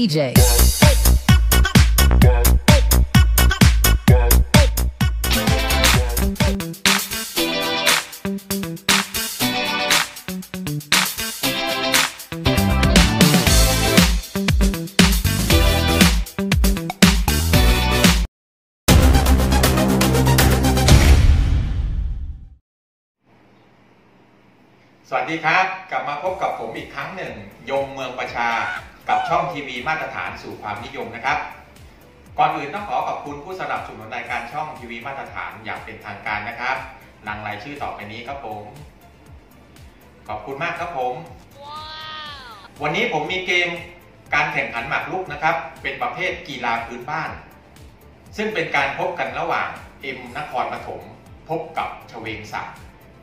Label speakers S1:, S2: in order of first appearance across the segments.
S1: DJ.
S2: ช่องทีวีมาตรฐานสู่ความนิยมนะครับ ก่อนอื่นต้องขอขอบคุณผู้สนับสนุนรายการช่องทีวีมาตรฐานอย่างเป็นทางการนะครับนังรายชื่อต่อไปนี้ครับผม ขอบคุณมากครับผม วันนี้ผมมีเกมการแข่งขันหมากรุกนะครับ เป็นประเภทกีฬาพื้นบ้าน ซึ่งเป็นการพบกันระหว่างเอ็มนครปฐมพบกับชเวงศักดิ์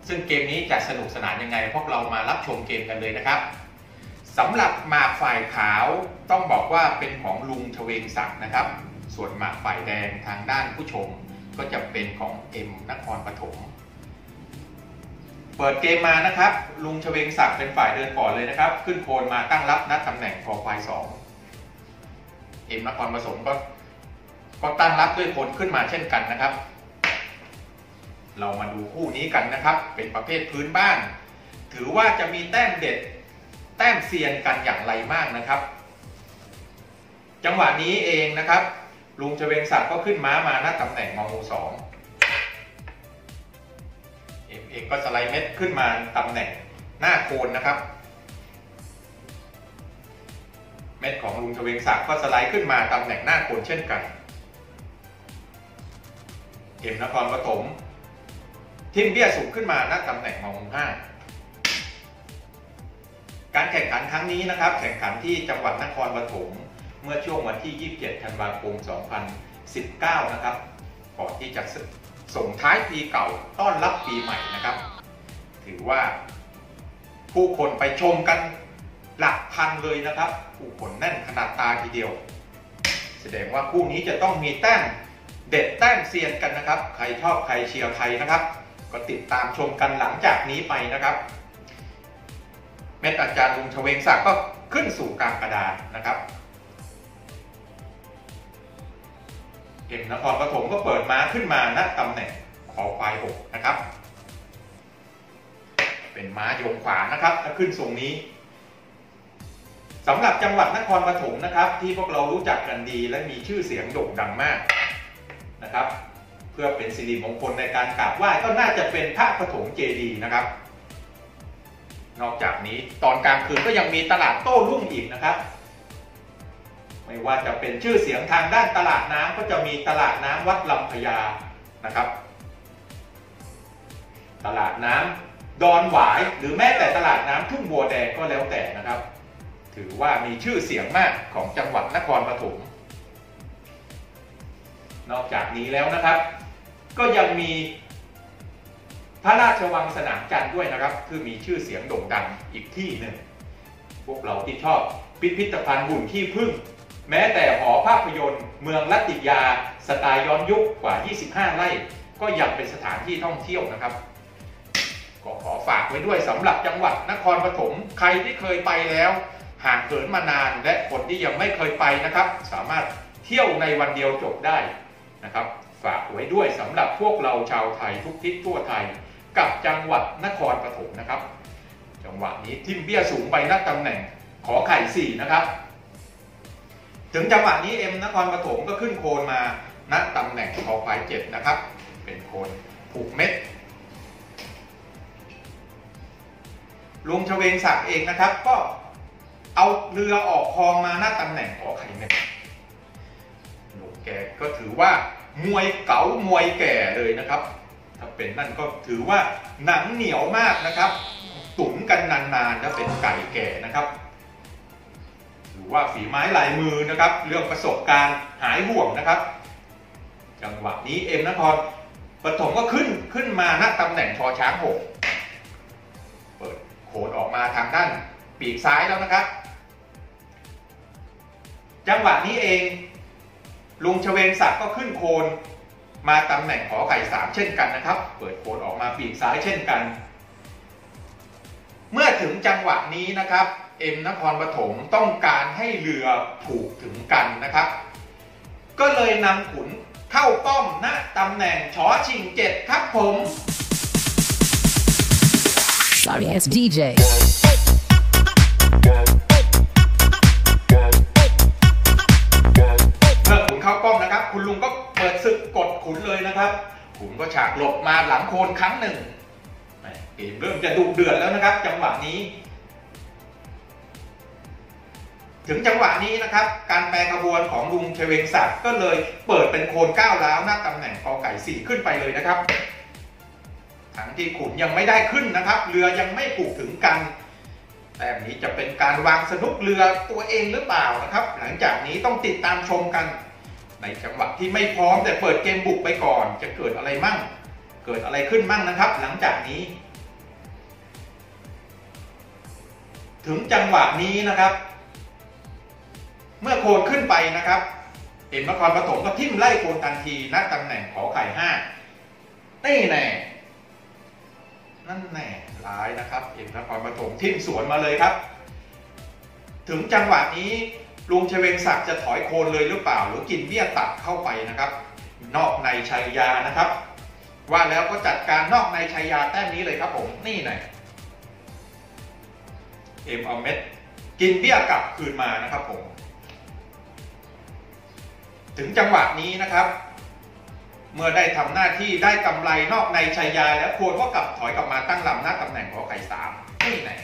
S2: ซึ่งเกมนี้จะสนุกสนานยังไงพวกเรามารับชมเกมกันเลยนะครับ สำหรับหมากฝ่ายขาวต้องบอกว่าเป็นของลุงชเวงศักดิ์นะครับ ส่วนหมากฝ่ายแดงทางด้านผู้ชม ก็จะเป็นของเอ็มนครปฐมเปิดเกมมานะครับ ลุงชเวงศักดิ์เป็นฝ่ายเดินก่อนเลยนะครับ ขึ้นโคนมาตั้งรับนัดตำแหน่งคอควายสองเอ็มนครปฐมก็ก็ตั้งรับด้วยโคนขึ้นมาเช่นกันนะครับ เรามาดูคู่นี้กันนะครับ เป็นประเภทพื้นบ้าน ถือว่าจะมีแต้มเด็ด แต้มเซียนกันอย่างไรมากนะครับ จังหวะนี้เองนะครับ ลุงเฉวงศักดิ์ก็ขึ้นม้ามาหน้าตำแหน่งงองูสองเอ็มเองก็สไลด์เม็ดขึ้นมาตำแหน่งหน้าโคนนะครับ เม็ดของลุงเฉวงศักดิ์ก็สไลด์ขึ้นมาตำแหน่งหน้าโคนเช่นกัน เอ็มนครปฐมทิมเบี้ยสูงขึ้นมาณตำแหน่งมองห้า การแข่งขันครั้งนี้นะครับ แข่งขันที่จังหวัดนครปฐมเมื่อช่วงวันที่ 27 ธันวาคม 2019 นะครับก่อนที่จะส่งท้ายปีเก่าต้อนรับปีใหม่นะครับ ถือว่าผู้คนไปชมกันหลักพันเลยนะครับ ผู้คนแน่นขนาดตาทีเดียว แสดงว่าคู่นี้จะต้องมีแต้มเด็ดแต้มเซียนกันนะครับ ใครชอบใครเชียร์ใครนะครับ ก็ติดตามชมกันหลังจากนี้ไปนะครับ เม็ดอาจารย์ลุงชเวงศักดิ์ก็ขึ้นสู่กลางกระดานนะครับเอ็มนครปฐมก็เปิดม้าขึ้นมาณตำแหน่งขอควายหกนะครับ เป็นม้าโยงขวานะครับถ้าขึ้นทรงนี้สำหรับจังหวัดนครปฐมนะครับ ที่พวกเรารู้จักกันดีและมีชื่อเสียงโด่งดังมากนะครับ เพื่อเป็นสิริมงคลในการกราบไหว้ก็น่าจะเป็นพระปฐมเจดีนะครับ นอกจากนี้ตอนกลางคืนก็ยังมีตลาดโต้รุ่งอีกนะครับ ไม่ว่าจะเป็นชื่อเสียงทางด้านตลาดน้ำก็จะมีตลาดน้ำวัดลำพญานะครับ ตลาดน้ำดอนหวายหรือแม้แต่ตลาดน้ำทุ่งบัวแดงก็แล้วแต่นะครับ ถือว่ามีชื่อเสียงมากของจังหวัดนครปฐมนอกจากนี้แล้วนะครับ ก็ยังมี ระราชวังสนามจันทร์ด้วยนะครับ คือมีชื่อเสียงโด่งดังอีกที่หนึ่ง พวกเราที่ชอบพิพิธภัณฑ์หุ่นขี้ผึ้งแม้แต่หอภาพยนตร์ เมืองลัตติยา สไตล์ย้อนยุคกว่า 25 ไร่ ก็ยังเป็นสถานที่ท่องเที่ยวนะครับ ก็ขอฝากไว้ด้วยสำหรับจังหวัดนครปฐมใครที่เคยไปแล้วห่างเหินมานานและคนที่ยังไม่เคยไปนะครับ สามารถเที่ยวในวันเดียวจบได้นะครับ ฝากไว้ด้วยสำหรับพวกเราชาวไทยทุกทิศทั่วไทย กับจังหวัดนครปฐมนะครับ จังหวะนี้ทิมเบี้ยสูงไปนักตำแหน่งขอไข่สี่นะครับ ถึงจังหวะนี้เอ็มนครปฐมก็ขึ้นโคนมาณตำแหน่งคอควายเจ็ดนะครับ เป็นโคนผูกเม็ดลุงชเวงศักดิ์เองนะครับ ก็เอาเรือออกคลองมาหน้าตำแหน่งขอไข่เม็ดลุงแกก็ถือว่ามวยเก๋ามวยแก่เลยนะครับ ถ้าเป็นนั่นก็ถือว่าหนังเหนียวมากนะครับ ตุ๋นกันนานๆแล้วเป็นไก่แก่นะครับถือว่าฝีไม้ลายมือนะครับ เรื่องประสบการณ์หายห่วงนะครับ จังหวะนี้เอ็มนครปฐมก็ขึ้นขึ้นมาณตำแหน่งชอช้างหกเปิดโขนออกมาทางด้านปีกซ้ายแล้วนะครับ จังหวะนี้เอง ลุงชเวงศักดิ์ก็ขึ้นโคน มาตำแหน่งขอไข่สามเช่นกันนะครับ เปิดโคนออกมาปีกซ้ายเช่นกัน เมื่อถึงจังหวะนี้นะครับ เอ็มนครปฐมต้องการให้เรือผูกถึงกันนะครับ ก็เลยนำขุนเข้าป้อมณตำแหน่งชอชิงเจ็ดครับผม
S1: Sorry ass DJ.
S2: เมื่อขุนเข้าป้อมนะครับ คุณลุงก็เปิดศึกกด ขุนเลยนะครับ ขุนก็ฉากหลบมาหลังโคนครั้งหนึ่งแหม่เกมเริ่มจะดุเดือดแล้วนะครับ จังหวะนี้ ถึงจังหวะนี้นะครับ การแปลขบวนของลุงเชเวงศักดิ์ก็เลยเปิดเป็นโคนก้าวล้าวหน้าตำแหน่งกอไก่สี่ขึ้นไปเลยนะครับ ทั้งที่ขุนยังไม่ได้ขึ้นนะครับ เรือยังไม่ผูกถึงกันแต่นี้จะเป็นการวางสนุกเรือตัวเองหรือเปล่านะครับ หลังจากนี้ต้องติดตามชมกัน ในจังหวะที่ไม่พร้อมแต่เปิดเกมบุกไปก่อน จะเกิดอะไรมั่ง เกิดอะไรขึ้นมั่งนะครับ หลังจากนี้ ถึงจังหวะนี้นะครับ เมื่อโคนขึ้นไปนะครับเอ็มนครปฐมก็ทิ่มไล่โคนทันทีณตำแหน่งขอไข่ห้านี่แน่นั่นแน่ร้ายนะครับ เอ็มนครปฐมทิ่มสวนมาเลยครับ ถึงจังหวะนี้ ลุงเชเวงศักดิ์จะถอยโคนเลยหรือเปล่า หรือกินเบี้ยตัดเข้าไปนะครับ นอกในชัยยานะครับ ว่าแล้วก็จัดการนอกในชัยยาแต้มนี้เลยครับผมนี่แน่เอ็มเอาเม็ดกินเบี้ยกลับคืนมานะครับผม ถึงจังหวะนี้นะครับ เมื่อได้ทำหน้าที่ได้กำไรนอกในชัยยา แล้วควรก็กลับถอยกลับมาตั้งลำหน้าตำแหน่งขอไข่สามนี่แน่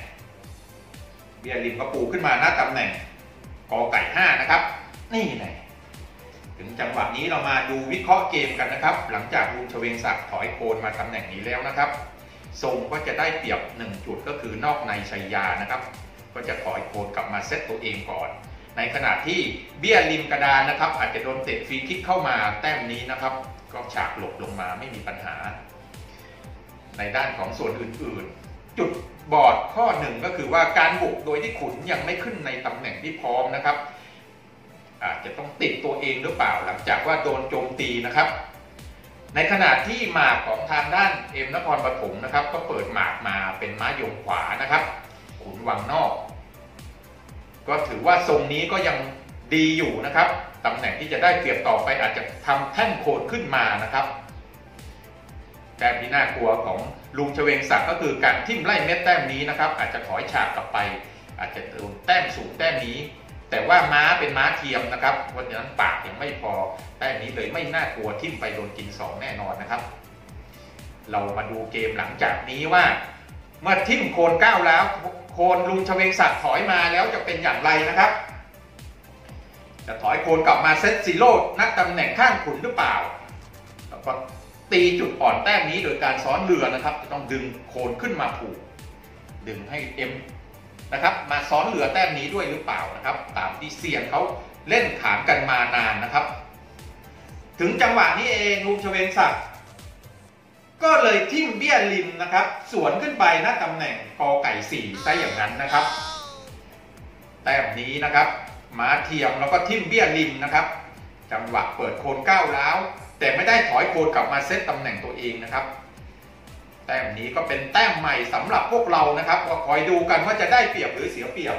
S2: เบี้ยร์ริมกระปูขึ้นมาหน้าตำแหน่ง กอไก่ห้านะครับ นี่แน่ถึงจังหวะนี้เรามาดูวิเคราะห์เกมกันนะครับ หลังจากลุงชเวงศักดิ์ถอยโคนมาตำแหน่งนี้แล้วนะครับทรงก็จะได้เปรียบหนึ่งจุดก็คือนอกในชัยยานะครับ ก็จะถอยโคนกลับมาเซตตัวเองก่อน ในขณะที่เบี้ยริมกระดานนะครับ อาจจะโดนเตะฟรีคิกเข้ามาแต้มนี้นะครับ ก็ฉากหลบลงมาไม่มีปัญหา ในด้านของส่วนอื่นๆ จุดบอดข้อหนึ่งก็คือว่าการบุกโดยที่ขุนยังไม่ขึ้นในตำแหน่งที่พร้อมนะครับ อาจจะต้องติดตัวเองหรือเปล่าหลังจากว่าโดนโจมตีนะครับ ในขณะที่หมากของทางด้านเอ็มนครปฐมนะครับ ก็เปิดหมากมาเป็นม้ายงขวานะครับ ขุนวังนอก ก็ถือว่าทรงนี้ก็ยังดีอยู่นะครับตำแหน่งที่จะได้เปรียบต่อไปอาจจะทำแท่นโคนขึ้นมานะครับ แต้มที่น่ากลัวของลุงเฉวงศักดิ์ก็คือการทิ่มไล่เม็ดแต้มนี้นะครับ อาจจะถอยฉากกลับไป อาจจะโดนแต้มสูงแต้มนี้ แต่ว่าม้าเป็นม้าเทียมนะครับเพราะฉะนั้นปากยังไม่พอแต้มนี้เลยไม่น่ากลัวทิ่มไปโดนกินสองแน่นอนนะครับ เรามาดูเกมหลังจากนี้ว่าเมื่อทิ่มโคนก้าวแล้ว โคนลุงเฉวงศักดิ์ถอยมาแล้วจะเป็นอย่างไรนะครับจะถอยโคนกลับมา set zeroนักตำแหน่งข้างขุนหรือเปล่าแล้วก็ ตีจุดอ่อนแต้มนี้โดยการซ้อนเรือนะครับ จะต้องดึงโคนขึ้นมาผูก ดึงให้เอ็มนะครับมาซ้อนเรือแต้มนี้ด้วยหรือเปล่านะครับ ตามที่เซียนเขาเล่นขานกันมานานนะครับ ถึงจังหวะนี้เองลุงเฉวงศักดิ์ก็เลยทิ่มเบี้ยริมนะครับ สวนขึ้นไปณตำแหน่งกอไก่สี่ซะอย่างนั้นนะครับ แต้มนี้นะครับ ม้าเทียมแล้วก็ทิ่มเบี้ยริมนะครับ จังหวะเปิดโคนก้าวแล้ว แต่ไม่ได้ถอยโคนกลับมาเซตตำแหน่งตัวเองนะครับ แต้มนี้ก็เป็นแต้มใหม่สำหรับพวกเรานะครับก็คอยดูกันว่าจะได้เปรียบหรือเสียเปรียบ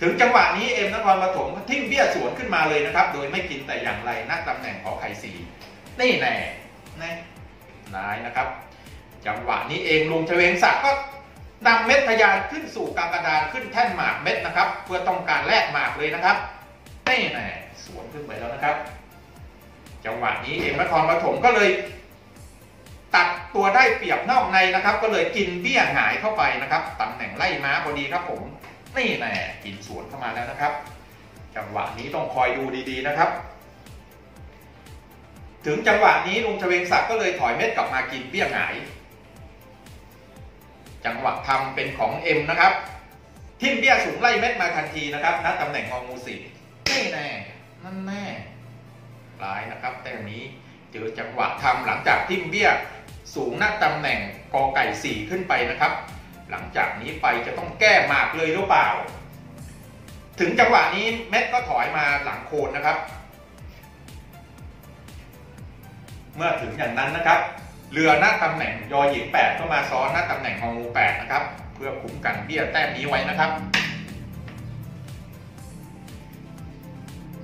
S2: ถึงจังหวะนี้เอ็มนครปฐมทิ่มเบี้ยสวนขึ้นมาเลยนะครับ โดยไม่กินแต่อย่างไรนักตำแหน่งขอไข่สีนี่แน่น่นายนะครับ จังหวะนี้เองลุงเฉวงศักดิ์ก็นำเม็ดทะยานขึ้นสู่กลางกระดานขึ้นแท่นหมากเม็ดนะครับ เพื่อต้องการแลกหมากเลยนะครับนี่แน่สวนขึ้นไปแล้วนะครับ จังหวะนี้เองนครปฐมก็เลยตัดตัวได้เปรียบนอกในนะครับ ก็เลยกินเบี้ยหายเข้าไปนะครับตำแหน่งไล่ม้าพอดีครับผมนี่แน่กินสวนเข้ามาแล้วนะครับ จังหวะนี้ต้องคอยดูดีๆนะครับ ถึงจังหวะนี้ลุงเวงศักดิ์ก็เลยถอยเม็ดกลับมากินเบี้ยหาย จังหวะทำเป็นของเอ็มนะครับทิมเบี้ยสูงไล่เม็ดมาทันทีนะครับณตำแหน่งงองูสินี่แน่นั่นแน่ ลายนะครับแต้มนี้เจอจังหวะทำหลังจากทิมเบี้ยสูงณตำแหน่งกอไก่สี่ขึ้นไปนะครับ หลังจากนี้ไปจะต้องแก้หมากเลยหรือเปล่า ถึงจังหวะนี้เม็ดก็ถอยมาหลังโคนนะครับ เมื่อถึงอย่างนั้นนะครับ เรือหน้าตำแหน่งยอหญิง8ก็มาซ้อนหน้าตำแหน่งงองู8นะครับเพื่อพื่อคุ้มกันเบี้ยแต้มนี้ไว้นะครับ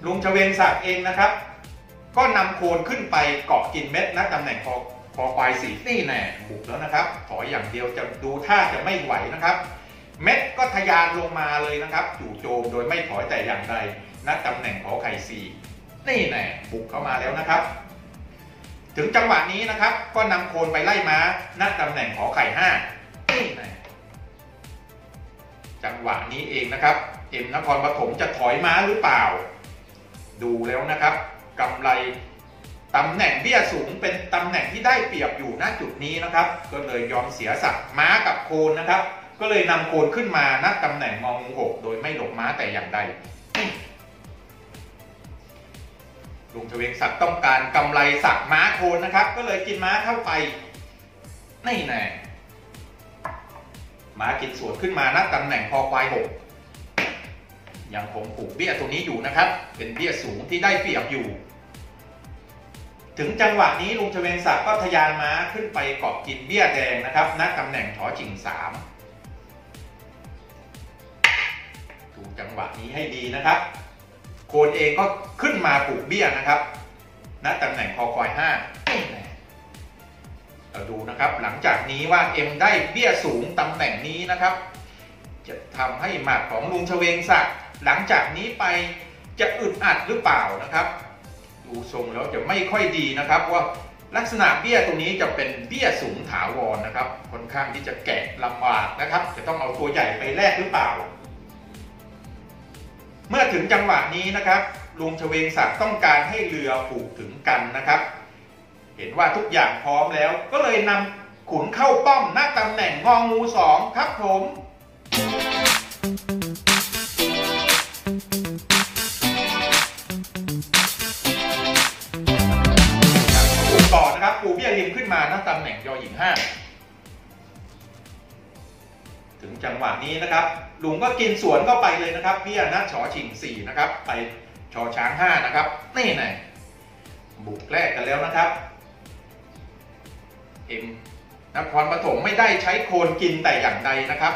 S2: ลุงชเวงศักดิ์เองนะครับ ก็นำโคนขึ้นไปเกาะกินเม็ดนะตำแหน่งคอคอควายสีนี่แน่บุกแล้วนะครับถอยอย่างเดียวจะดูท่าจะไม่ไหวนะครับ เม็ดก็ทะยานลงมาเลยนะครับจู่โจมโดยไม่ถอยแต่อย่างใดณตำแหน่งขอไข่สีนี่แน่บุกเข้ามาแล้วนะครับ ถึงจังหวะนี้นะครับ ก็นำโคนไปไล่ม้าณตำแหน่งขอไข่ห้านี่แน่จังหวะนี้เองนะครับเอ็มนครปฐมจะถอยม้าหรือเปล่า ดูแล้วนะครับ กำไรตำแหน่งเบี้ยสูงเป็นตำแหน่งที่ได้เปรียบอยู่ณจุดนี้นะครับ ก็เลยยอมเสียสักม้ากับโคนนะครับ ก็เลยนำโคนขึ้นมาณตำแหน่งงองูหกโดยไม่หลบม้าแต่อย่างใดลุงเฉวงศักดิ์ต้องการกำไรสักม้าโคนนะครับ ก็เลยกินม้าเข้าไปนี่แน่ม้ากินสวนขึ้นมาณตำแหน่งคอควายหกยังคงผูกเบี้ยตัวนี้อยู่นะครับ เป็นเบี้ยสูงที่ได้เปรียบอยู่ ถึงจังหวะนี้ลุงเฉวงศักดิ์ก็ทะยานม้าขึ้นไปเกาะกินเบี้ยแดงนะครับณตำแหน่งชอชิงสามดูจังหวะนี้ให้ดีนะครับ โคนเองก็ขึ้นมาปลูกเบี้ยนะครับณตำแหน่งคอคอยห้าเราดูนะครับหลังจากนี้ว่าเอ็มได้เบี้ยสูงตำแหน่งนี้นะครับ จะทำให้หมากของลุงเฉวงศักดิ์หลังจากนี้ไปจะอึดอัดหรือเปล่านะครับ ดูทรงแล้วจะไม่ค่อยดีนะครับว่าลักษณะเบี้ยตรงนี้จะเป็นเบี้ยสูงถาวรนะครับค่อนข้างที่จะแกะลำบากนะครับ จะต้องเอาตัวใหญ่ไปแลกหรือเปล่า เมื่อถึงจังหวะนี้นะครับลุงเฉวงศักดิ์ต้องการให้เรือผูกถึงกันนะครับ เห็นว่าทุกอย่างพร้อมแล้ว ก็เลยนำขุนเข้าป้อมหน้าตำแหน่งงองูสองครับผม มขึ้นมาหน้าตำแหน่งยอหญิงห้าถึงจังหวะนี้นะครับ ลุงก็กินสวนเข้าไปเลยนะครับเบี้ยนัดชอชิงสี่นะครับ ไปชอช้างห้านะครับ นี่ไงบุกแรกกันแล้วนะครับเอ็มนครปฐมไม่ได้ใช้โคนกินแต่อย่างใดนะครับ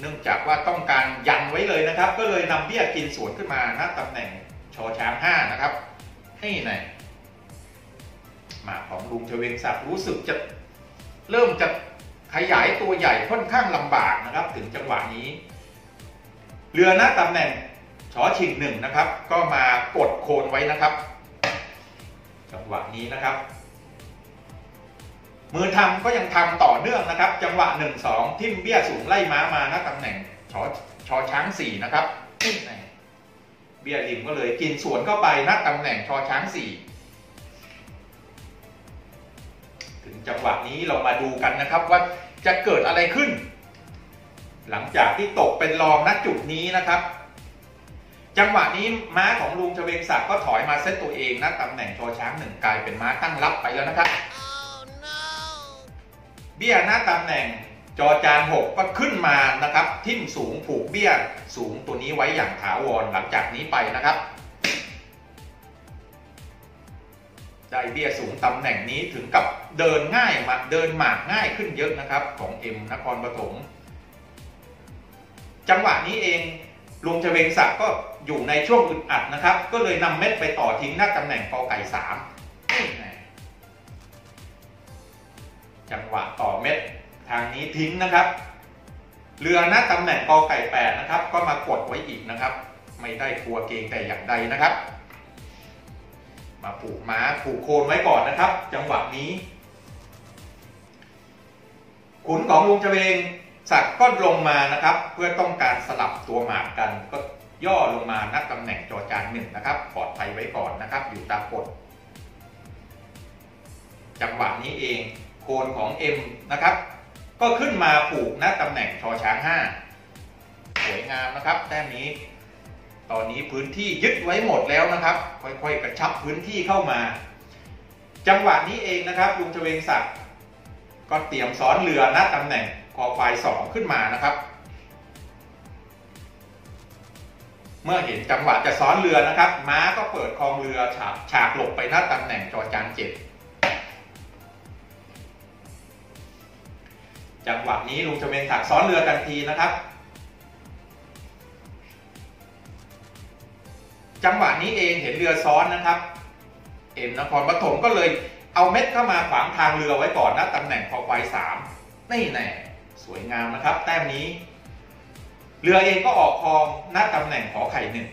S2: เนื่องจากว่าต้องการยันไว้เลยนะครับ ก็เลยนำเบี้ยกินสวนขึ้นมาณตำแหน่งชอช้างห้านะครับนี่ไง มาของลุงเฉวงศักดิ์รู้สึกจะเริ่มจะขยายตัวใหญ่ค่อนข้างลำบากนะครับ ถึงจังหวะนี้ เรือหน้าตำแหน่งชอชิงหนึ่งนะครับ ก็มากดโคนไว้นะครับ จังหวะนี้นะครับ มือทำก็ยังทำต่อเนื่องนะครับ จังหวะหนึ่งสองทิมเบี้ยสูงไล่ม้ามาหน้าตำแหน่งชอชอช้างสี่นะครับเบี้ยริมก็เลยกินสวนเข้าไปหน้าตำแหน่งชอช้างสี่ จังหวะนี้เรามาดูกันนะครับว่าจะเกิดอะไรขึ้น หลังจากที่ตกเป็นรองณจุดนี้นะครับ จังหวะนี้ม้าของลุงเฉวงศักดิ์ก็ถอยมาเซตตัวเองณตำแหน่งชอช้างหนึ่งกลายเป็นม้าตั้งรับไปแล้วนะครับเบี้ยหน้าตำแหน่งจอจานหกก็ขึ้นมานะครับ ทิ่มสูงผูกเบี้ยสูงตัวนี้ไว้อย่างถาวรหลังจากนี้ไปนะครับ ได้เบี้ยสูงตำแหน่งนี้ถึงกับเดินง่ายมาเดินหมากง่ายขึ้นเยอะนะครับ ของเอ็มนครปฐมจังหวะนี้เองลุงเฉวงศักดิ์ก็อยู่ในช่วงอึดอัดนะครับ ก็เลยนำเม็ดไปต่อทิ้งหน้าตำแหน่งกอไก่สามจังหวะต่อเม็ดทางนี้ทิ้งนะครับ เรือหน้าตำแหน่งกอไก่แปดนะครับ ก็มากดไว้อีกนะครับ ไม่ได้กลัวเกงแต่อย่างใดนะครับ มาผูกม้าผูกโคนไว้ก่อนนะครับ จังหวะนี้ ขุนของลุงจเฉวงศักดิ์ก็ลงมานะครับ เพื่อต้องการสลับตัวหมากกัน ก็ย่อลงมานักตำแหน่งจอจานหนึ่งนะครับปลอดภัยไว้ก่อนนะครับ อยู่ตามกฎจังหวะนี้เองโคนของ M นะครับ ก็ขึ้นมาผูกณตำแหน่งชอช้างห้าสวยงามนะครับแต้มนี้ ตอนนี้พื้นที่ยึดไว้หมดแล้วนะครับ ค่อยๆกระชับพื้นที่เข้ามา จังหวะนี้เองนะครับลุงเฉวงศักดิ์ก็เตรียมซ้อนเรือณตำแหน่งคอควายสองขึ้นมานะครับ เมื่อเห็นจังหวะจะซ้อนเรือนะครับ ม้าก็เปิดคลองเรือฉากฉากหลบไปหน้าตำแหน่งจอจานเจ็ดจังหวะนี้ลุงเฉวงศักดิ์ซ้อนเรือทันทีนะครับ จังหวะนี้เองเห็นเรือซ้อนนะครับ เอ็มนครปฐมก็เลยเอาเม็ดเข้ามาขวางทางเรือไว้ก่อนนะตำแหน่งคอควายสามนี่แน่สวยงามนะครับ แต้มนี้ เรือเองก็ออกคลองหน้าตำแหน่งขอไข่หนึ่ง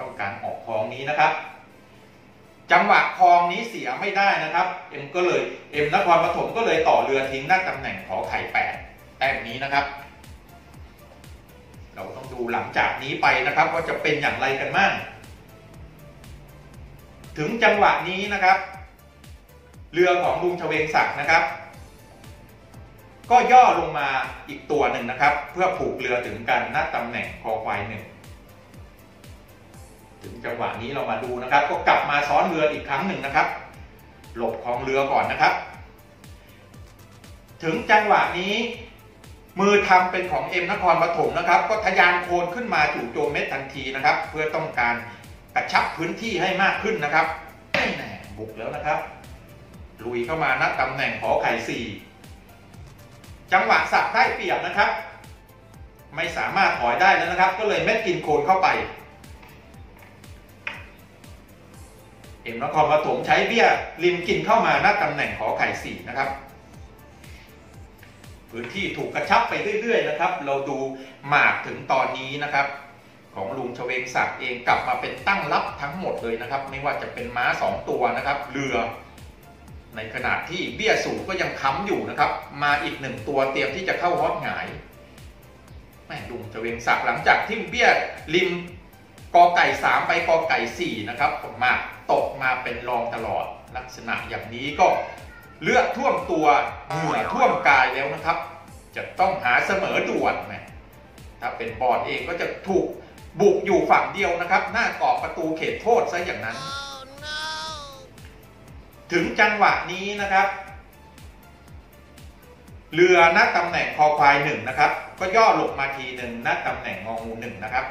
S2: ต้องการออกคลองนี้นะครับ จังหวะคลองนี้เสียไม่ได้นะครับ เอ็มก็เลยเอ็มนครปฐมก็เลยต่อเรือทิ้งหน้าตำแหน่งขอไข่แปดแต้มนี้นะครับ เราต้องดูหลังจากนี้ไปนะครับว่าจะเป็นอย่างไรกันบ้าง ถึงจังหวะนี้นะครับ เรือของลุงเฉวงศักดิ์นะครับ ก็ย่อลงมาอีกตัวหนึ่งนะครับ เพื่อผูกเรือถึงกันหน้าตำแหน่งคอควายหนึ่งถึงจังหวะนี้เรามาดูนะครับ ก็กลับมาซ้อนเรืออีกครั้งหนึ่งนะครับ หลบของเรือก่อนนะครับ ถึงจังหวะนี้ มือทำเป็นของเอ็มนครปฐมนะครับ ก็ทะยานโคนขึ้นมาจู่โจมเม็ดทันทีนะครับ เพื่อต้องการกระชับพื้นที่ให้มากขึ้นนะครับแน่บุกแล้วนะครับ ลุยเข้ามานัดตำแหน่งขอไข่สี่จังหวะสับได้เปรียบนะครับ ไม่สามารถถอยได้แล้วนะครับ ก็เลยเม็ดกินโคนเข้าไป เอ็มนครปฐมใช้เบี้ยริมกินเข้ามานัดตำแหน่งขอไข่สี่นะครับ พื้นที่ถูกกระชับไปเรื่อยๆนะครับ เราดูหมากถึงตอนนี้นะครับ ของลุงเฉวงศักดิ์เองกลับมาเป็นตั้งรับทั้งหมดเลยนะครับ ไม่ว่าจะเป็นม้าสองตัวนะครับ เรือ ในขณะที่เบี้ยสูงก็ยังค้ำอยู่นะครับ มาอีกหนึ่งตัวเตรียมที่จะเข้าฮอตหงายแม่ลุงเฉวงศักดิ์หลังจากที่เบี้ยริมกอไก่สามไปกอไก่สี่นะครับมาตกมาเป็นรองตลอดลักษณะอย่างนี้ก็ เลือดท่วมตัวเหงื่อท่วมกายแล้วนะครับ จะต้องหาเสมอด่วนไหมถ้าเป็นบอลเองก็จะถูกบุกอยู่ฝั่งเดียวนะครับ หน้ากรอบประตูเขตโทษซะอย่างนั้นถึงจังหวะนี้นะครับเรือนัดตำแหน่งคอควายหนึ่งนะครับ ก็ย่อลงมาทีหนึ่งนัดตำแหน่งงองูหนึ่งนะครับ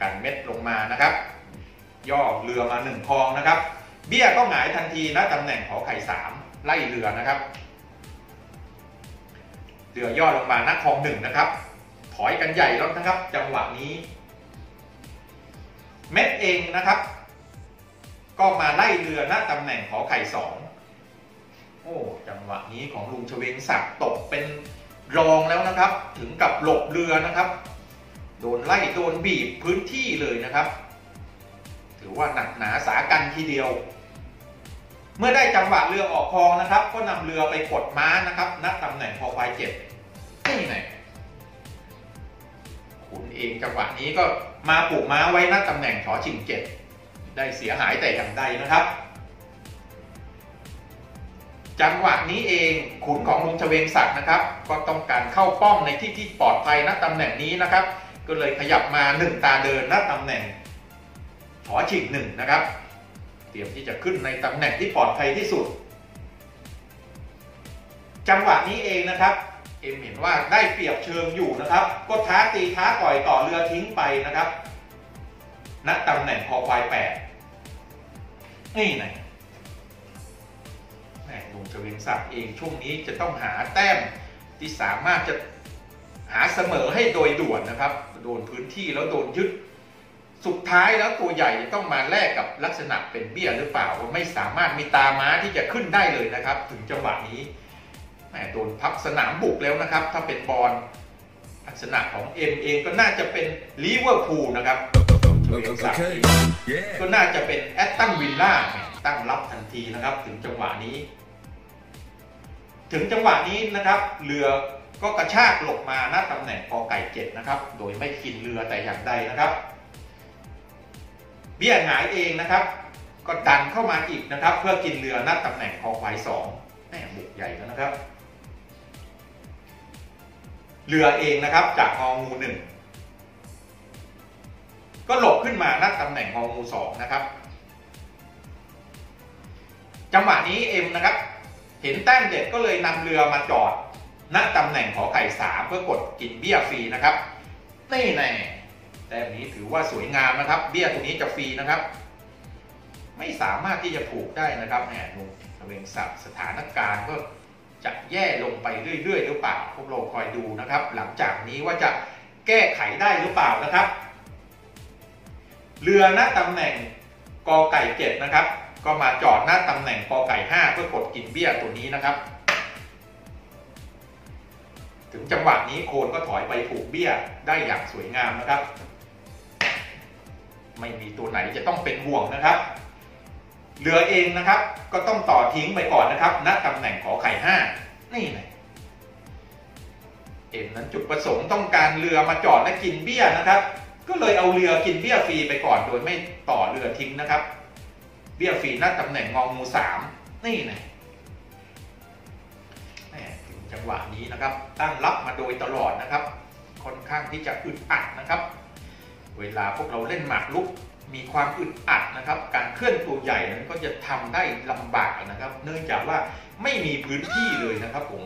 S2: กันเม็ดลงมานะครับ ย่อเรือมาหนึ่งคลองนะครับ เบี้ยก็หงายทันทีนะตำแหน่งขอไข่สามไล่เรือนะครับเรือย่อลงมานักคลองหนึ่งนะครับ ถอยกันใหญ่แล้วนะครับ จังหวะนี้ เม็ดเองนะครับ ก็มาไล่เรือหน้าตำแหน่งขอไข่สองโอ้จังหวะนี้ของลุงเฉวงศักดิ์ตกเป็นรองแล้วนะครับ ถึงกับหลบเรือนะครับ โดนไล่โดนบีบพื้นที่เลยนะครับ ถือว่าหนักหนาสากันทีเดียว เมื่อได้จังหวะเรือออกคลองนะครับ ก็นำเรือไปกดม้านะครับณตำแหน่งคอควายเจ็ดนี่ไงคุณเองจังหวะนี้ก็มาปลูกม้าไว้ณตำแหน่งชอชิงเจ็ดได้เสียหายแต่อย่างใดนะครับจังหวะนี้เองขุนของลุงเฉวงศักดิ์นะครับ ก็ต้องการเข้าป้องในที่ที่ปลอดภัยณตำแหน่งนี้นะครับ ก็เลยขยับมาหนึ่งตาเดินณตำแหน่ง ชอชิงหนึ่งนะครับ เตรียมที่จะขึ้นในตำแหน่งที่ปลอดภัยที่สุด จังหวะนี้เองนะครับ เอ็มเห็นว่าได้เปรียบเชิงอยู่นะครับก็ท้าตีท้าก่อยต่อเรือทิ้งไปนะครับณตำแหน่งคอควายแปดนี่ไงแม่ลุงเฉลิมศักดิ์เองช่วงนี้จะต้องหาแต้มที่สามารถจะหาเสมอให้โดยด่วนนะครับ โดนพื้นที่แล้วโดนยึด สุดท้ายแล้วตัวใหญ่จะต้องมาแลกกับลักษณะเป็นเบี้ยหรือเปล่าว่าไม่สามารถมีตาม้าที่จะขึ้นได้เลยนะครับ ถึงจังหวะนี้แม่โดนพักสนามบุกแล้วนะครับ ถ้าเป็นบอลลักษณะของเอ็มเองก็น่าจะเป็นลิเวอร์พูลนะครับ
S3: Okay. Yeah.
S2: ก็น่าจะเป็นแอตตันวิลล่าตั้งรับทันทีนะครับ ถึงจังหวะนี้ ถึงจังหวะนี้นะครับ เรือก็กระชากหลบมาหน้าตำแหน่งกอไก่เจ็ดนะครับ โดยไม่กินเรือแต่อย่างใดนะครับ เบี้ยหงายเองนะครับ ก็ดันเข้ามาอีกนะครับ เพื่อกินเรือน้าตำแหน่งคอควายสองแม่บุกใหญ่แล้วนะครับ เรือเองนะครับจากงองูหนึ่งก็หลบขึ้นมาณตำแหน่งงองูสองนะครับ จังหวะนี้เอ็มนะครับ เห็นแต้มเด็ดก็เลยนำเรือมาจอดณตำแหน่งขอไข่สามเพื่อกดกินเบี้ยฟรีนะครับนี่แน่ แต้มนี้ถือว่าสวยงามนะครับ เบี้ยตัวนี้จะฟรีนะครับ ไม่สามารถที่จะผูกได้นะครับแหมลุงทเวงศักดิ์สถานการณ์ก็จะแย่ลงไปเรื่อยๆหรือเปล่าพวกเราคอยดูนะครับ หลังจากนี้ว่าจะแก้ไขได้หรือเปล่านะครับ เรือหน้าตำแหน่งกอไก่เจ็ดนะครับ ก็มาจอดหน้าตำแหน่งกอไก่ห้าเพื่อกดกินเบี้ยตัวนี้นะครับ ถึงจังหวะนี้โคนก็ถอยไปผูกเบี้ยได้อย่างสวยงามนะครับ ไม่มีตัวไหนจะต้องเป็นห่วงนะครับเรือเองนะครับ ก็ต้องต่อทิ้งไปก่อนนะครับณตำแหน่งขอไข่ห้านี่ไงเอ็มนั้นจุดประสงค์ต้องการเรือมาจอดและกินเบี้ยนะครับ ก็เลยเอาเรือกินเบี้ยฟรีไปก่อนโดยไม่ต่อเรือทิ้งนะครับ เบี้ยฟรีณตำแหน่งงองูสามนี่ไงแหม่ถึงจังหวะนี้นะครับ ตั้งรับมาโดยตลอดนะครับ ค่อนข้างที่จะอึดอัดนะครับ เวลาพวกเราเล่นหมากรุกมีความอึดอัดนะครับ การเคลื่อนตัวใหญ่นั้นก็จะทำได้ลำบากนะครับ เนื่องจากว่าไม่มีพื้นที่เลยนะครับผม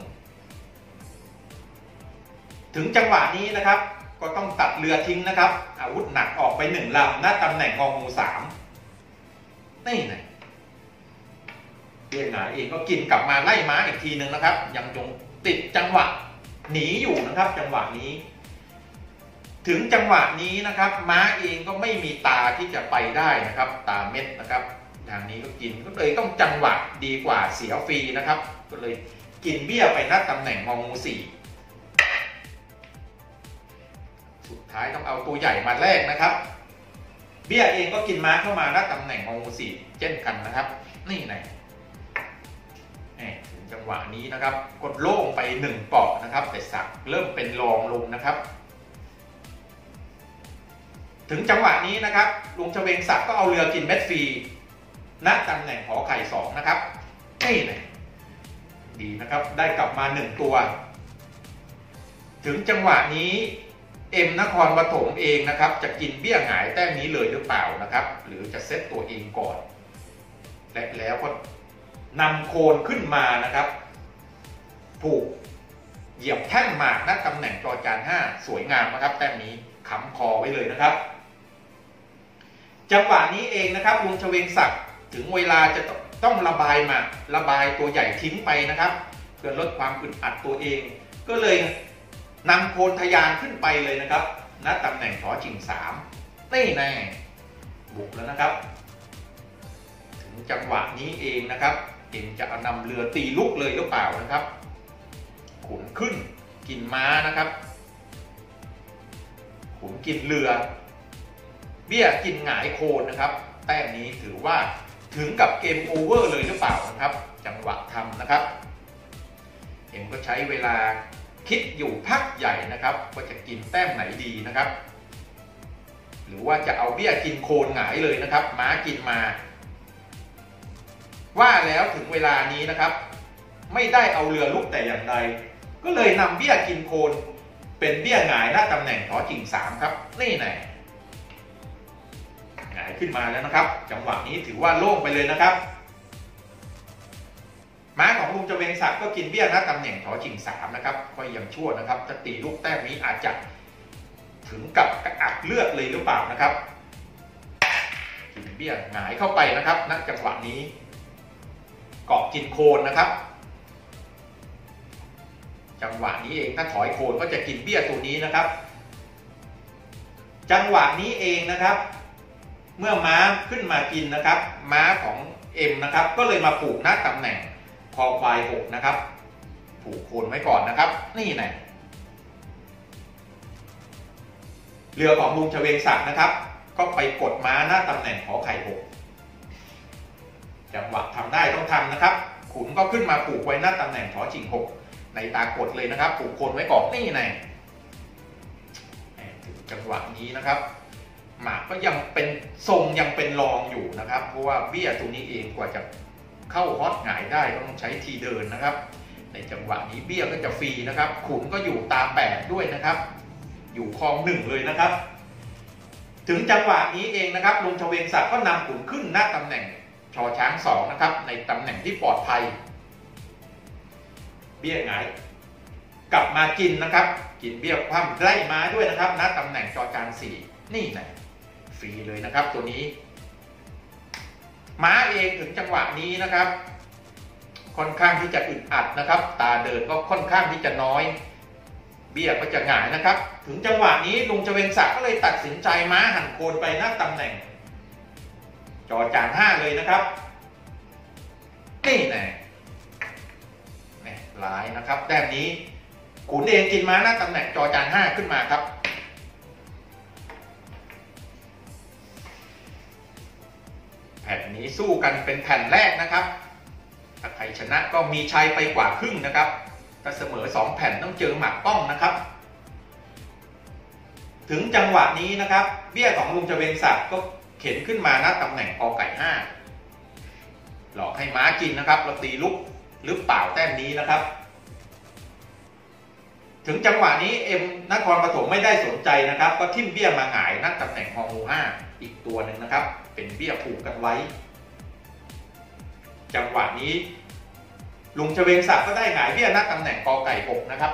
S2: ถึงจังหวะนี้นะครับ ก็ต้องตัดเรือทิ้งนะครับ อาวุธหนักออกไปหนึ่งลำหน้าตำแหน่งงองูสามนี่ไงเบียหงายเองก็กินกลับมาไล่ม้าอีกทีหนึ่งนะครับ ยังจงติดจังหวะหนีอยู่นะครับ จังหวะนี้ ถึงจังหวะนี้นะครับ ม้าเองก็ไม่มีตาที่จะไปได้นะครับ ตาเม็ดนะครับทางนี้ก็กินก็เลยต้องจังหวะดีกว่าเสียฟรีนะครับ ก็เลยกินเบี้ยไปหน้าตำแหน่งงองูสี่สุดท้ายต้องเอาตัวใหญ่มาแลกนะครับ เบี้ยเองก็กินม้าเข้ามาหน้าตำแหน่งงองูสี่เช่นกันนะครับ นี่ไงแหม่ถึงจังหวะนี้นะครับ กดโล่งไปหนึ่งปอกนะครับแต่สักเริ่มเป็นรองลงนะครับ ถึงจังหวะนี้นะครับลุงชเวงศักดิ์ก็เอาเรือกินเม็ดฟรีณตำแหน่งหอไข่สองนะครับนี่เลยดีนะครับได้กลับมาหนึ่งตัว ถึงจังหวะนี้เอ็มนครปฐมเองนะครับ จะกินเบี้ยหายแต้มนี้เลยหรือเปล่านะครับ หรือจะเซตตัวเองก่อน และแล้วก็นำโคนขึ้นมานะครับผูกเหยียบแท่นหมากณตำแหน่งจอจานห้าสวยงามนะครับ แต้มนี้ขำคอไว้เลยนะครับ จังหวะนี้เองนะครับลุงชเวงศักดิ์ถึงเวลาจะต้องระบายมาระบายตัวใหญ่ทิ้งไปนะครับ เพื่อลดความอึดอัดตัวเอง ก็เลยนำโคนทะยานขึ้นไปเลยนะครับณตำแหน่งถอจิงสามนี่แน่บุกแล้วนะครับ ถึงจังหวะนี้เองนะครับเองจะเอานำเรือตีลุกเลยหรือเปล่านะครับขุนขึ้นกินม้านะครับขุนกินเรือ เบี้ยกินหงายโคนนะครับ แต้มนี้ถือว่าถึงกับเกมโอเวอร์เลยหรือเปล่านะครับ จังหวะทำนะครับ เอ็มก็ใช้เวลาคิดอยู่พักใหญ่นะครับว่าจะกินแต้มไหนดีนะครับ หรือว่าจะเอาเบี้ยกินโคนหงายเลยนะครับ ม้ากินมา ว่าแล้วถึงเวลานี้นะครับ ไม่ได้เอาเรือลุกแต่อย่างใด ก็เลยนำเบี้ยกินโคนเป็นเบี้ยหงายหน้าตำแหน่งถอจิงสามครับ นี่แน่หง ขึ้นมาแล้วนะครับ จังหวะนี้ถือว่าโล่งไปเลยนะครับ ม้าของลุงจเวงศักดิ์ก็กินเบี้ยน้าตำแหน่งถอจิงสามนะครับก็ยังชั่วนะครับจะตีลูกแต้มนี้อาจจะถึงกับกระอักเลือดเลยหรือเปล่านะครับกินเบี้ยหงายเข้าไปนะครับณจังหวะนี้เกาะกินโคนนะครับ จังหวะนี้เองถ้าถอยโคนก็จะกินเบี้ยตัวนี้นะครับ จังหวะนี้เองนะครับ เมื่อม้าขึ้นมากินนะครับ ม้าของเอ็มนะครับ ก็เลยมาผูกหน้าตำแหน่งคอควายหกนะครับ ผูกโคนไว้ก่อนนะครับ นี่ไงเรือของลุงชเวงศักดิ์นะครับ ก็ไปกดม้าหน้าตำแหน่งขอไข่หกจังหวะทำได้ต้องทำนะครับ ขุนก็ขึ้นมาผูกไว้หน้าตำแหน่งขอจิงหกในตากดเลยนะครับ ผูกโคนไว้ก่อนนี่ไงถึงจังหวะนี้นะครับ หมากก็ยังเป็นทรงยังเป็นรองอยู่นะครับ เพราะว่าเบี้ยตัวนี้เองกว่าจะเข้าฮอตหงายได้ก็ต้องใช้ทีเดินนะครับ ในจังหวะนี้เบี้ยก็จะฟรีนะครับ ขุนก็อยู่ตามแปดด้วยนะครับ อยู่คลองหนึ่งเลยนะครับ ถึงจังหวะนี้เองนะครับลุงชเวงศักดิ์ก็นำขุนขึ้นหน้าตำแหน่งชอช้างสองนะครับ ในตำแหน่งที่ปลอดภัย เบี้ยหงายกลับมากินนะครับ กินเบี้ยคว่ำไล่มาด้วยนะครับณตำแหน่งจอจานสี่นี่ไง ฟรีเลยนะครับ ตัวนี้ ม้าเองถึงจังหวะนี้นะครับ ค่อนข้างที่จะอึดอัดนะครับ ตาเดินก็ค่อนข้างที่จะน้อย เบี้ยก็จะหงายนะครับ ถึงจังหวะนี้ลุงเจเวงศักดิ์ก็เลยตัดสินใจม้าหันโคนไปหน้าตำแหน่ง จอจานห้าเลยนะครับนี่แน่แหม่หลายนะครับแต้มนี้ขุนเองกินม้าหน้าตำแหน่งจอจานห้าขึ้นมาครับ แผ่นนี้สู้กันเป็นแผ่นแรกนะครับ ถ้าใครชนะก็มีชัยไปกว่าครึ่งนะครับ ถ้าเสมอสองแผ่นต้องเจอหมักป้องนะครับ ถึงจังหวะนี้นะครับ เบี้ยของลุงจเวงศักดิ์ก็เข็นขึ้นมาหน้าตำแหน่งกอไก่ห้าหลอกให้ม้ากินนะครับ เราตีลุกหรือเปล่าแต้มนี้นะครับ ถึงจังหวะนี้เอ็มนครปฐมไม่ได้สนใจนะครับ ก็ทิ่มเบี้ยมาหงายนักตำแหน่งฮองูห้า อีกตัวหนึ่งนะครับ เป็นเบี้ยผูกกันไว้ จังหวะนี้ ลุงเฉวงศักดิ์ก็ได้หงายเบี้ยนักตำแหน่งกอไก่หกนะครับ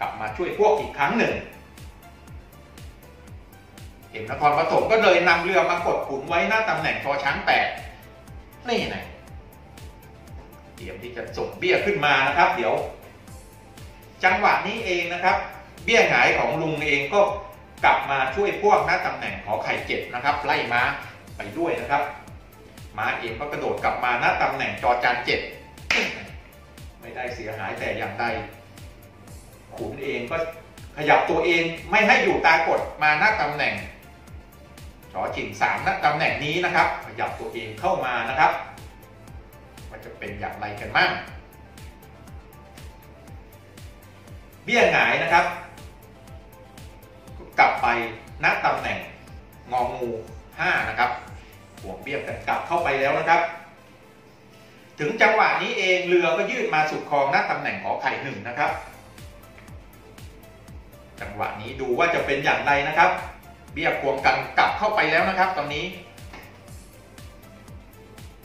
S2: กลับมาช่วยพวกอีกครั้งหนึ่งเอ็มนครปฐมก็เลยนำเรือมากดขุนไว้หน้าตำแหน่งชอช้างแปดนี่ไงเตรียมที่จะส่งเบี้ยขึ้นมานะครับ เดี๋ยว จังหวะนี้เองนะครับ เบี้ยหงายของลุงเองก็ กลับมาช่วยพวกหน้าตำแหน่งขอไข่เจ็ดนะครับไล่ม้าไปด้วยนะครับ ม้าเองก็กระโดดกลับมาหน้าตำแหน่งจอจานเจ็ดไม่ได้เสียหายแต่อย่างใดขุนเองก็ขยับตัวเองไม่ให้อยู่ตากดมาหน้าตำแหน่งจอจิงสามหน้าตำแหน่งนี้นะครับ ขยับตัวเองเข้ามานะครับว่าจะเป็นอย่างไรกันบ้างเบี้ยหงายนะครับ กลับไปณตำแหน่งงองู5นะครับหัวเบี้ยกันกลับเข้าไปแล้วนะครับ ถึงจังหวะนี้เองเรือก็ยืดมาสุดคลองณตำแหน่งขอไข่หนึ่งนะครับ จังหวะนี้ดูว่าจะเป็นอย่างไรนะครับ เบี้ยควงกันกลับเข้าไปแล้วนะครับ ตอนนี้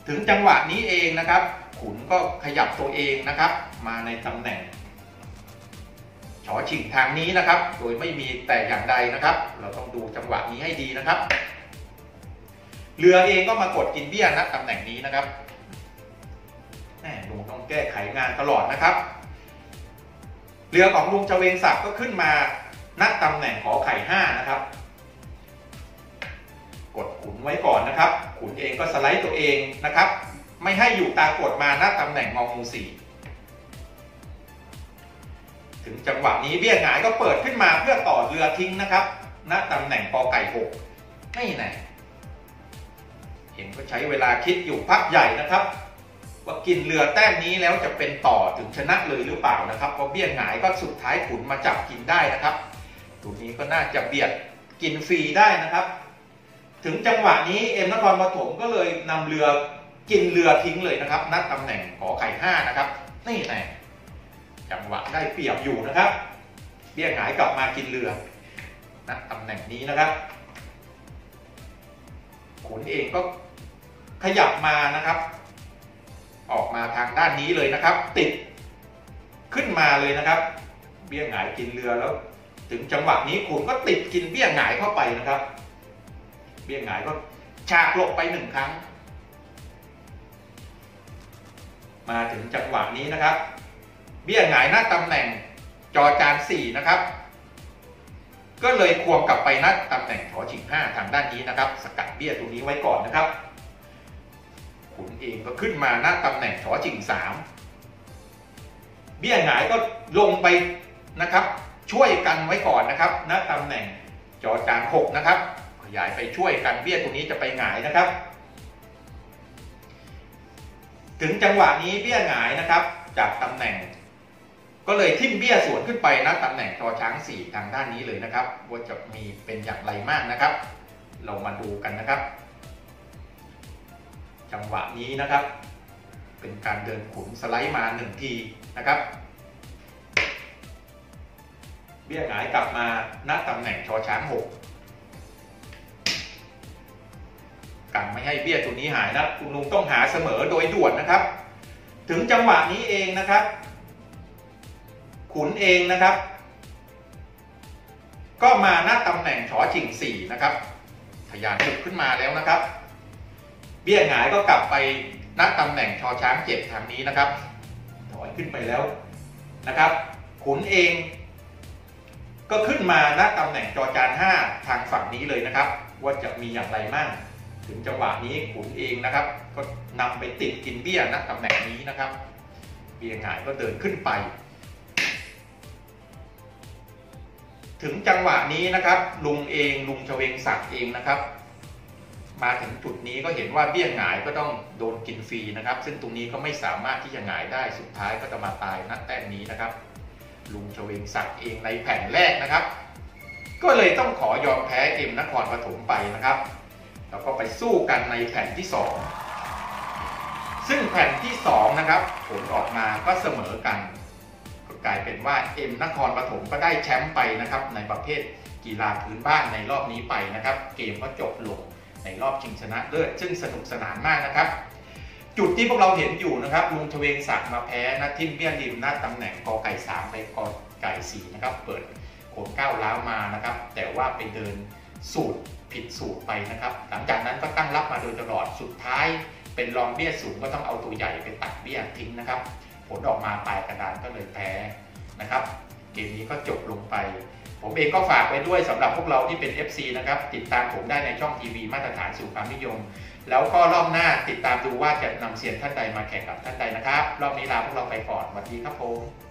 S2: ถึงจังหวะนี้เองนะครับ ขุนก็ขยับตัวเองนะครับ มาในตำแหน่ง ฉอฉิงทางนี้นะครับ โดยไม่มีแต่อย่างใดนะครับ เราต้องดูจังหวะนี้ให้ดีนะครับ เรือเองก็มากดกินเบี้ยนะตำแหน่งนี้นะครับแหมลุงต้องแก้ไขงานตลอดนะครับ เรือของลุงเจเวงศักดิ์ก็ขึ้นมาณตำแหน่งขอไข่ห้านะครับ กดขุนไว้ก่อนนะครับ ขุนเองก็สไลด์ตัวเองนะครับ ไม่ให้อยู่ตากดมาณตำแหน่งงองูสี่ ถึงจังหวะนี้เบี้ยหงายก็เปิดขึ้นมาเพื่อต่อเรือทิ้งนะครับ ณตำแหน่งกอไก่หกไม่ไหนเห็นก็ใช้เวลาคิดอยู่พักใหญ่นะครับ ว่ากินเรือแต้มนี้แล้วจะเป็นต่อถึงชนะเลยหรือเปล่านะครับเพราะเบี้ยหงายก็สุดท้ายขุนมาจับกินได้นะครับตัวนี้ก็น่าจะเบียดกินฟรีได้นะครับ ถึงจังหวะนี้เอ็มนครปฐมก็เลยนำเรือกินเรือทิ้งเลยนะครับณตำแหน่งขอไข่ห้านะครับนี่แน่ จังหวะได้เปรียบอยู่นะครับเบี้ยหงายกลับมากินเรือนะตำแหน่งนี้นะครับขุนเองก็ขยับมานะครับ ออกมาทางด้านนี้เลยนะครับ ติดขึ้นมาเลยนะครับ เบี้ยหงายกินเรือแล้ว ถึงจังหวะนี้ขุนก็ติดกินเบี้ยหงายเข้าไปนะครับ เบี้ยหงายก็ฉากหลบไปหนึ่งครั้ง มาถึงจังหวะนี้นะครับ เบี้ยหงายหน้าตำแหน่งจอจาน4นะครับ ก็เลยควงกลับไปนัดตำแหน่งถอฉิง5ทางด้านนี้นะครับ สกัดเบี้ยตรงนี้ไว้ก่อนนะครับ ขุนเองก็ขึ้นมาหน้าตำแหน่งถอฉิง3เบี้ยหงายก็ลงไปนะครับ ช่วยกันไว้ก่อนนะครับณตำแหน่งจอจาน6นะครับ ขยายไปช่วยกันเบี้ยตรงนี้จะไปหงายนะครับ ถึงจังหวะนี้เบี้ยหงายนะครับ จากตำแหน่ง ก็เลยทิ่มเบี้ยสวนขึ้นไปนะตำแหน่งทอช้างสี่ทางด้านนี้เลยนะครับ ว่าจะมีเป็นอย่างไรมากนะครับ เรามาดูกันนะครับ จังหวะนี้นะครับ เป็นการเดินขุนสไลด์มาหนึ่งทีนะครับ เบี้ยหงายกลับมาณตำแหน่งชอช้างหกกันไม่ให้เบี้ยตัวนี้หายนะคุณลุงต้องหาเสมอโดยด่วนนะครับ ถึงจังหวะนี้เองนะครับ ขุนเองนะครับ ก็มาหน้าตำแหน่งฉอชิงสี่นะครับทยานจุดขึ้นมาแล้วนะครับ เบี้ยหงายก็กลับไปหน้าตำแหน่งชอช้างเจ็ดทางนี้นะครับ ถอยขึ้นไปแล้วนะครับ ขุนเอง ก็ขึ้นมาณตำแหน่งจอจาน5ทางฝั่งนี้เลยนะครับ ว่าจะมีอย่างไรมั่งถึงจังหวะนี้ขุนเองนะครับ ก็นำไปติดกินเบี้ยณตำแหน่งนี้นะครับ เบี้ยหงายก็เดินขึ้นไป ถึงจังหวะนี้นะครับลุงเองลุงชเวงศักดิ์เองนะครับ มาถึงจุดนี้ก็เห็นว่าเบี้ยหงายก็ต้องโดนกินฟรีนะครับ ซึ่งตรงนี้ก็ไม่สามารถที่จะหงายได้สุดท้ายก็จะมาตายนัดแต้มนี้นะครับ ลุงชเวงศักดิ์เองในแผ่นแรกนะครับ ก็เลยต้องขอยอมแพ้เอ็มนครปฐมไปนะครับ แล้วก็ไปสู้กันในแผ่นที่ 2 ซึ่งแผ่นที่2นะครับผลออกมาก็เสมอกัน กลายเป็นว่าเอ็มนครปฐมก็ได้แชมป์ไปนะครับในประเภทกีฬาพื้นบ้านในรอบนี้ไปนะครับ เกมก็จบลงในรอบชิงชนะเลิศซึ่งสนุกสนานมากนะครับ จุดที่พวกเราเห็นอยู่นะครับลุงชเวงศักดิ์มาแพ้นะทิมเบี้ยริมหน้าตำแหน่งกอไก่ 3 ไปกอไก่4นะครับเปิดโขนก้าวล้าวมานะครับ แต่ว่าไปเดินสูตรผิดสูตรไปนะครับ หลังจากนั้นก็ตั้งรับมาโดยตลอดสุดท้าย เป็นรองเบี้ยสูงก็ต้องเอาตัวใหญ่ไปตัดเบี้ยทิ้งนะครับ ผลออกมาปลายกระดานก็เลยแพ้นะครับ เกมนี้ก็จบลงไป ผมเองก็ฝากไว้ด้วยสำหรับพวกเราที่เป็น FC นะครับ ติดตามผมได้ในช่องทีวีมาตรฐานสู่ความนิยม แล้วก็รอบหน้าติดตามดูว่าจะนำเสียนท่านใดมาแข่งกับท่านใดนะครับ รอบนี้ลาพวกเราไปก่อนสวัสดีครับผม